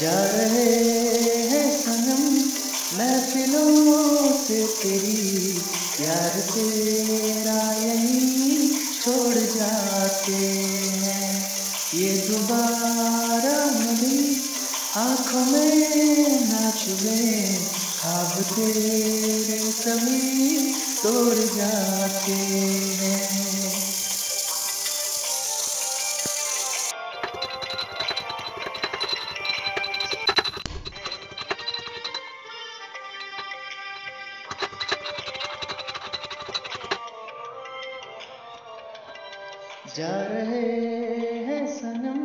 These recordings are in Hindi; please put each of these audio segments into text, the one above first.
जा रहे हैं सनम महफिलों से तेरी यार तेरा यही छोड़ जाते हैं। ये दोबारा नबी आँखों में ना चुभे खाब तेरे सभी तोड़ जाते हैं। जा रहे हैं सनम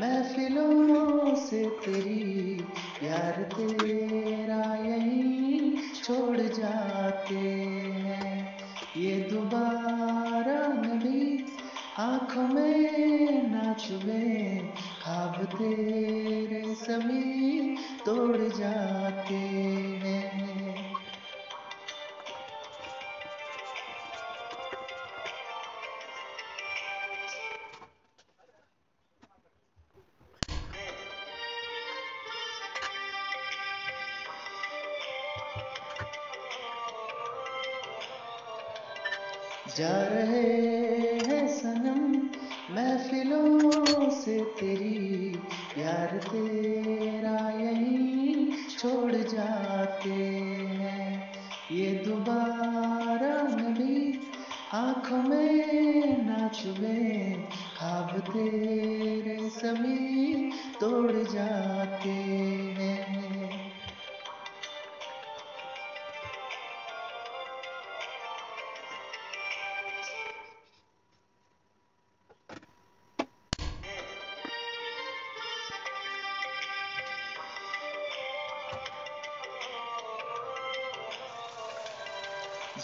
महफिलों से तेरी यार तेरा यही छोड़ जाते हैं। ये दोबारा नबी आँखों में ना चुभे खाब तेरे सभी तोड़ जाते हैं। जा रहे हैं सनम महफिलों से तेरी यार तेरा यही छोड़ जाते हैं। ये दोबारा नबी आँखों में ना चुभे खाब तेरे सभी तोड़ जाते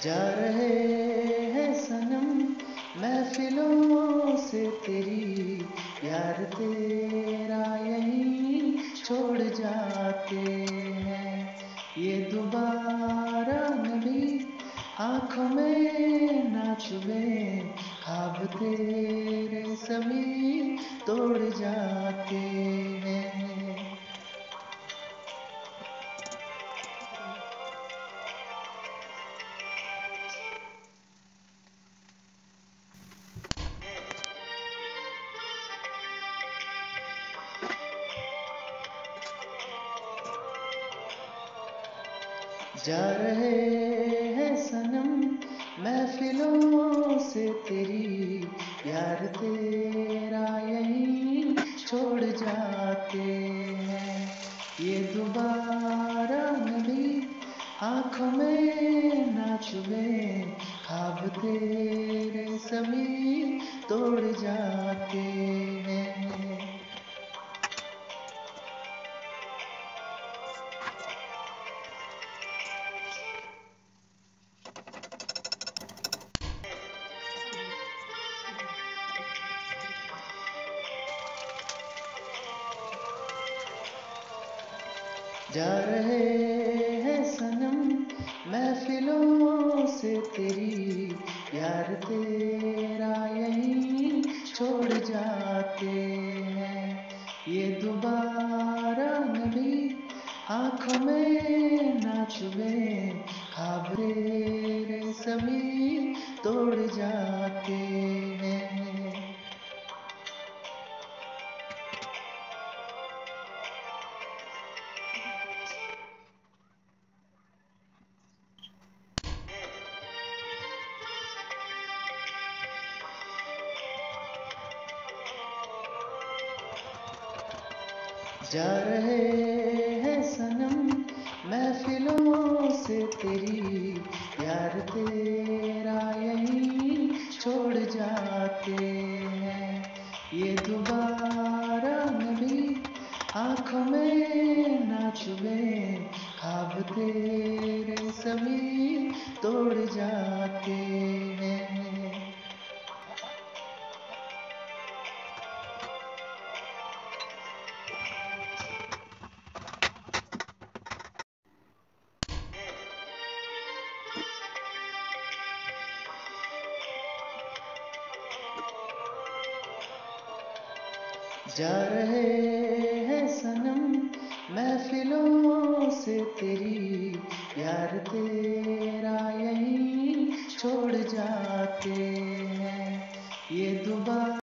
जा रहे हैं सनम महफिलों से तेरी यार तेरा यही छोड़ जाते हैं। ये दोबारा नबी आँखों में ना चुभे खाब तेरे सभी तोड़ जाते हैं। जा रहे हैं सनम महफिलों से तेरी यार तेरा यही छोड़ जाते हैं। ये दोबारा नबी आँखों में ना चुभे खाब तेरे सभी तोड़ जाते हैं। जा रहे हैं सनम महफिलों से तेरी यार तेरा यही छोड़ जाते हैं। ये दोबारा नबी, आँखों में ना चुभे खाब तेरे सभी तोड़ जाते हैं। जा रहे हैं सनम महफिलों से तेरी यार तेरा यही छोड़ जाते हैं। ये दोबारा नबी आँखों में ना चुभे खाब तेरे सभी तोड़ जाते जा रहे हैं सनम महफिलों से तेरी यार तेरा यही छोड़ जाते हैं। ये दोबारा